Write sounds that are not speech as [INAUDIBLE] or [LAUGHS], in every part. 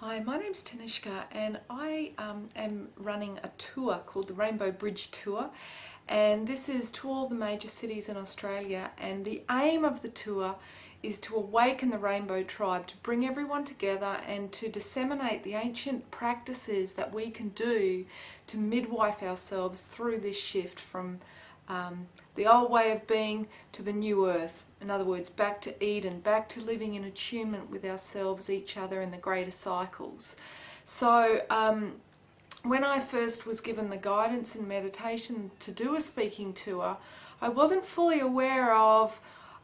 Hi, my name's Tanishka and I um, am running a tour called the Rainbow Bridge Tour. And this is to all the major cities in Australia. And the aim of the tour is to awaken the Rainbow Tribe, to bring everyone together and to disseminate the ancient practices that we can do to midwife ourselves through this shift from um, the old way of being to the new earth. In other words, back to Eden, back to living in attunement with ourselves, each other, and the greater cycles. So, um, when I first was given the guidance and meditation to do a speaking tour, I wasn't fully aware of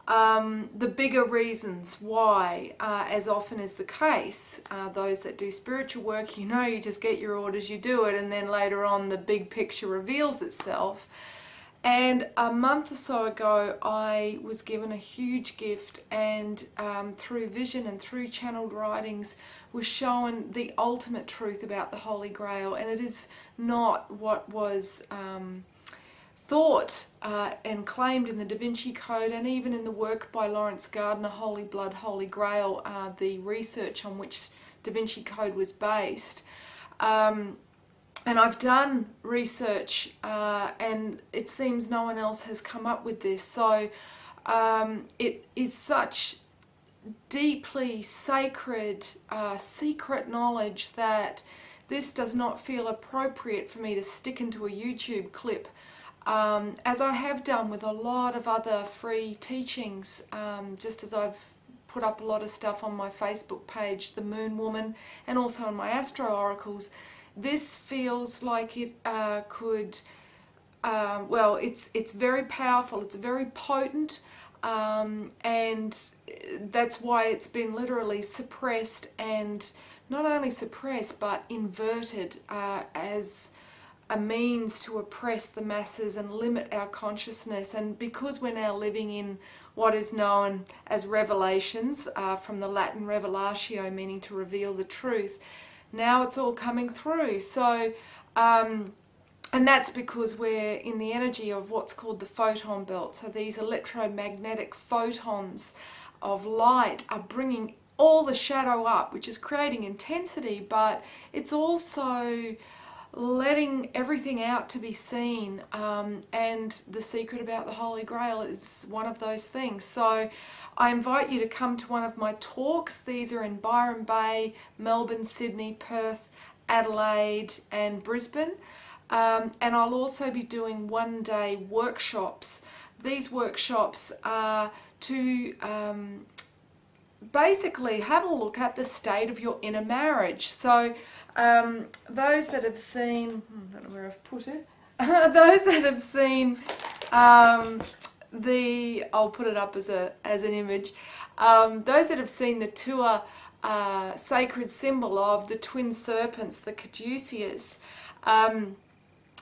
um, the bigger reasons why, uh, as often is the case, uh, those that do spiritual work, you know, you just get your orders, you do it, and then later on the big picture reveals itself. And a month or so ago, I was given a huge gift, and um, through vision and through channeled writings, was shown the ultimate truth about the Holy Grail. And it is not what was um, thought uh, and claimed in the Da Vinci Code, and even in the work by Laurence Gardner, Holy Blood, Holy Grail, uh, the research on which Da Vinci Code was based. Um, and I've done research uh, and it seems no one else has come up with this. So um, it is such deeply sacred, uh, secret knowledge that this does not feel appropriate for me to stick into a YouTube clip. Um, as I have done with a lot of other free teachings, um, just as I've put up a lot of stuff on my Facebook page, The Moon Woman, and also on my Astro Oracles, this feels like it uh, could, uh, well, it's, it's very powerful, it's very potent, um, and that's why it's been literally suppressed and not only suppressed but inverted uh, as a means to oppress the masses and limit our consciousness. And because we're now living in what is known as revelations, uh, from the Latin revelatio, meaning to reveal the truth, now it's all coming through. So, um, and that's because we're in the energy of what's called the photon belt. So these electromagnetic photons of light are bringing all the shadow up, which is creating intensity, but it's also letting everything out to be seen. Um, and the secret about the Holy Grail is one of those things. So I invite you to come to one of my talks. These are in Byron Bay, Melbourne, Sydney, Perth, Adelaide, and Brisbane. Um, and I'll also be doing one day workshops. These workshops are to um, basically have a look at the state of your inner marriage. So um, those that have seen, hmm, I don't know where I've put it, [LAUGHS] those that have seen um, the, I'll put it up as, a, as an image, um, those that have seen the tour uh, sacred symbol of the twin serpents, the caduceus, um,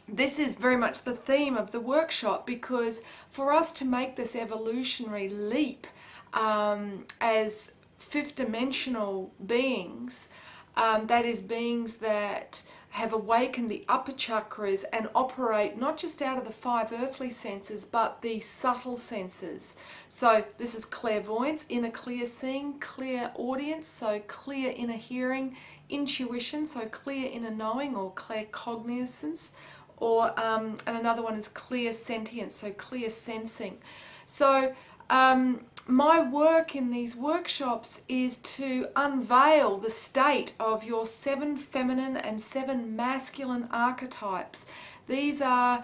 this is very much the theme of the workshop because for us to make this evolutionary leap um, as fifth dimensional beings, um, that is, beings that have awakened the upper chakras and operate not just out of the five earthly senses but the subtle senses. So, this is clairvoyance, inner clear seeing, clairaudience, so clear inner hearing, intuition, so clear inner knowing or claircognizance, or um, and another one is clairsentience, so clear sensing. So, um, my work in these workshops is to unveil the state of your seven feminine and seven masculine archetypes. These are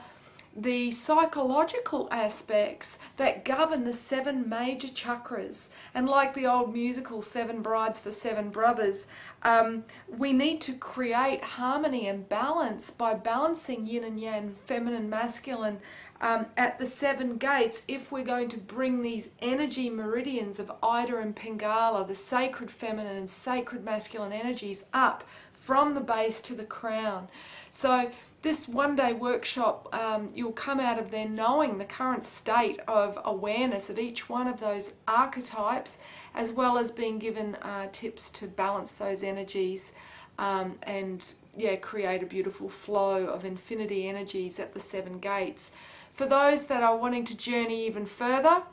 the psychological aspects that govern the seven major chakras. And like the old musical Seven Brides for Seven Brothers, um, we need to create harmony and balance by balancing yin and yang, feminine, masculine, um, at the seven gates if we're going to bring these energy meridians of Ida and Pingala, the sacred feminine and sacred masculine energies, up from the base to the crown. So this one day workshop, um, you'll come out of there knowing the current state of awareness of each one of those archetypes, as well as being given uh, tips to balance those energies um, and yeah, create a beautiful flow of infinity energies at the seven gates. For those that are wanting to journey even further,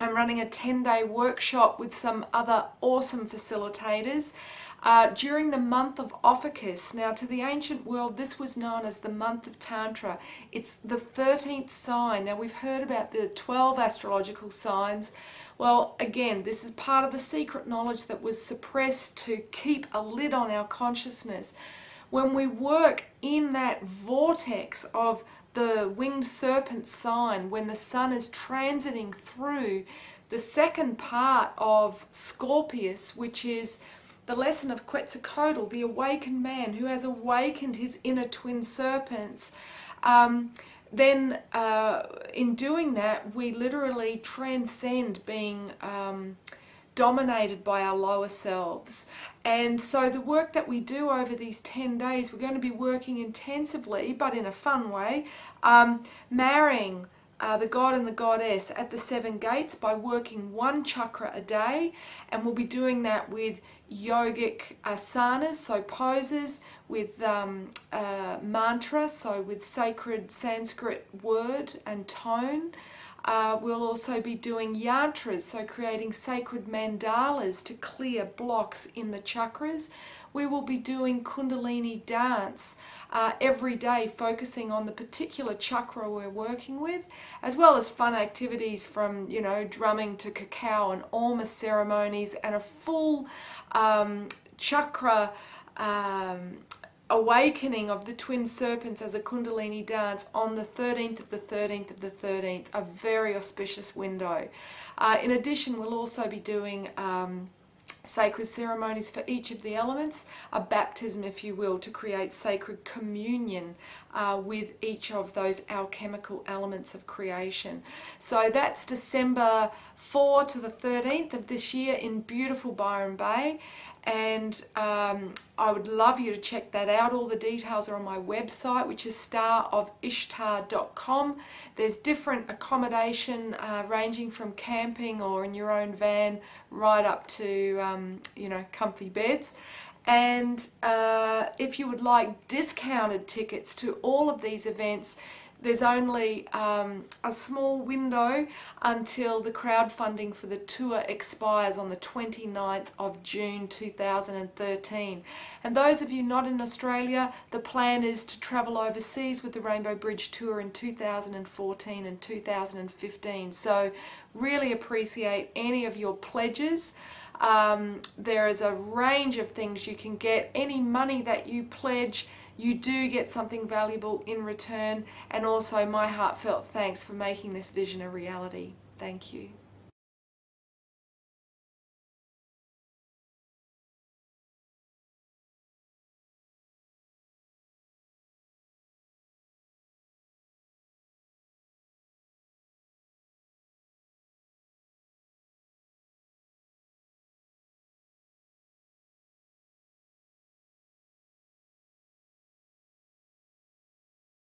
I'm running a 10 day workshop with some other awesome facilitators. uh, during the month of Ophiuchus. Now, to the ancient world, this was known as the month of Tantra. It's the 13th sign. Now, we've heard about the 12 astrological signs. Well, again, this is part of the secret knowledge that was suppressed to keep a lid on our consciousness. When we work in that vortex of the winged serpent sign, when the sun is transiting through the second part of Scorpius, which is the lesson of Quetzalcoatl, the awakened man who has awakened his inner twin serpents, um, then uh, in doing that, we literally transcend being um, dominated by our lower selves. And so the work that we do over these 10 days, we're going to be working intensively, but in a fun way, um, marrying uh, the god and the goddess at the seven gates by working one chakra a day and we'll be doing that with yogic asanas so poses with um, uh, mantra so with sacred sanskrit word and tone uh, we'll also be doing yantras, so creating sacred mandalas to clear blocks in the chakras. We will be doing Kundalini dance uh, every day, focusing on the particular chakra we're working with, as well as fun activities from, you know, drumming to cacao and almost ceremonies and a full um, chakra um, awakening of the twin serpents as a kundalini dance on the 13th of the 13th of the 13th, a very auspicious window. Uh, in addition, we'll also be doing um, sacred ceremonies for each of the elements, a baptism, if you will, to create sacred communion uh, with each of those alchemical elements of creation. So that's December 4 to the 13th of this year in beautiful Byron Bay and um, I would love you to check that out. All the details are on my website, which is starofishtar.com. There's different accommodation uh, ranging from camping or in your own van right up to um, you know comfy beds. And uh, if you would like discounted tickets to all of these events, there's only um, a small window until the crowdfunding for the tour expires on the 29th of June 2013. And those of you not in Australia, the plan is to travel overseas with the Rainbow Bridge Tour in 2014 and 2015. So really appreciate any of your pledges. Um, there is a range of things you can get. Any money that you pledge you do get something valuable in return and also my heartfelt thanks for making this vision a reality. Thank you.